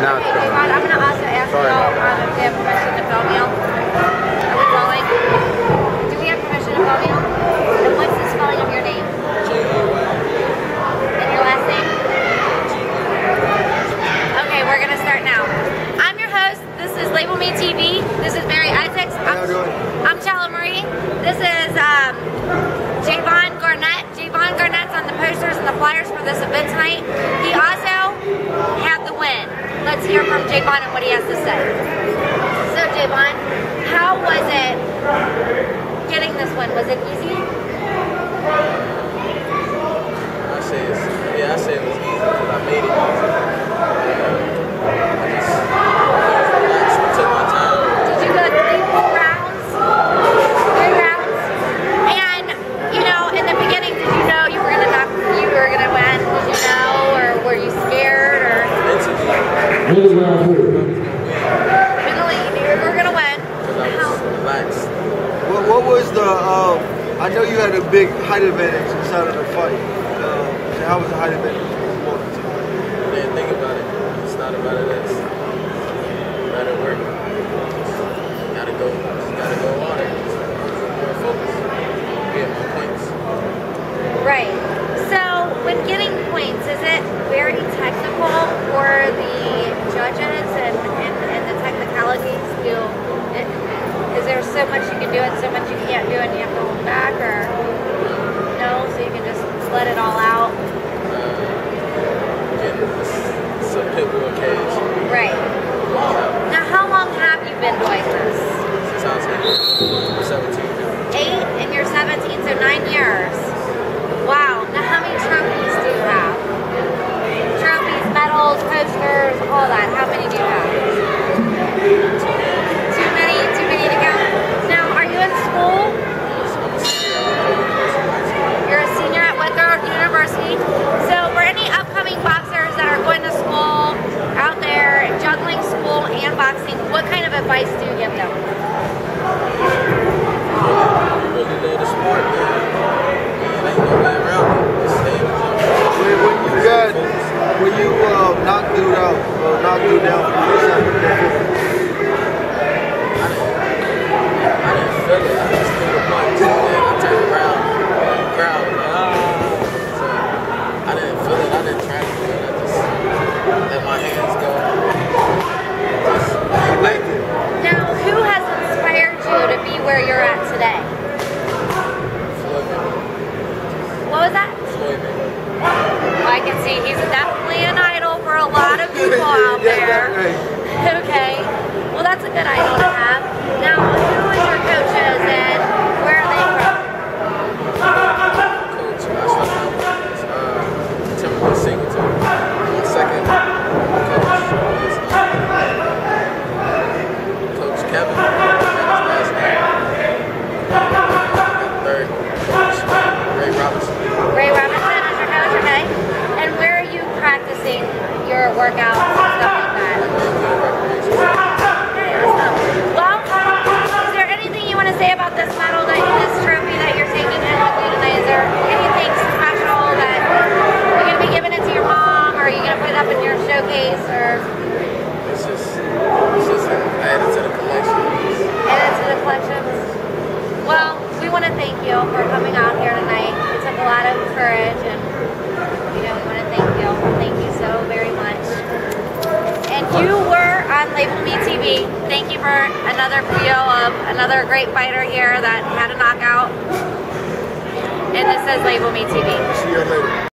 Now it's Okay, going. I'm gonna also ask Sorry y'all um, if they have permission to film you. Are we rolling? Do we have permission to film you? And what's the spelling of your name? And your last name? Okay, we're gonna start now. I'm your host. This is Label Me TV. This is Barry Isaacs. I'm? I'm Chella Marie. This is um, Javon Garnett. Javon Garnett's on the posters and the flyers for this event tonight. He also had the win. Let's hear from Javon and what he has to say. So Javon, how was it getting this win? Was it easy? I say it's, yeah, I say it was easy because I made it easy. I just relaxed, took my time. Did you go three rounds? Three rounds? And, you know, in the beginning, did you know you were gonna knock, you were gonna win? Did you know, or were you scared, or Mentally, I was gonna win mentally you knew you were gonna win? because I How? was relaxed. What, what? Um, I know you had a big height advantage inside of the fight. Um, so how was the height advantage? I didn't think about it. It's not about it. It's better work. Just gotta go. Just gotta go on it. More focus. Get my points. Right. So, when getting points, is it very technical for the judges and, and, and the technicalities? Do is there so much you can do and so much you can't do, and you have to hold back, or no? So you can just let it all out. Getting some pitbull cage. Right. Now, how long have you been doing this? Since I was 17. Eight, and you're 17, so nine years. Wow. Now, how many trophies do you have? Trophies, medals, posters, all that. How many do you have? Too many? Too many to count? Now, are you in school? I'm a senior at University. You're a senior at Whitworth University. So, for any upcoming boxers that are going to school out there, juggling school and boxing, what kind of advice do you give them? You really love the sport, man. Man, ain't no way around it. Just stay in the gym. When, when you got, when you knocked dude out, or knocked dude down for the first time, what did that feel? I didn't, feel it. I just threw the punch. And then I turned around. And crowd. So I didn't feel it. I didn't try to do it. I just let my hands go. Just like it. Now, who has inspired you to be where you're at today? Floyd What was that? Floyd Mayweather. I can see he's definitely an idol for a lot of people out Yeah, there. right. Okay. Well, that's a good idol to have. Now, who is your coaches and where are they from? Coach, I started out with uh, Timothy Singleton. My second coach is uh, Coach Kevin. That's his last name. And third coach, Ray Robinson. Ray Robinson is your coach, okay? And where are you practicing your workouts and stuff like that? Recreation. Okay, awesome. Well, is there anything you want to say about this medal, that this trophy that you're taking in with you tonight? Is there anything special that you're going to be giving it to your mom, or are you going to put it up in your showcase, or It's just, it's just added to the collection. add it to the collections? Well, we want to thank you for coming out here tonight. It took a lot of courage, and you know we want to thank you. Thank you so very much. And you were on Label Me TV. Thank you another video of another great fighter here that had a knockout. And this says Label Me TV. See you later.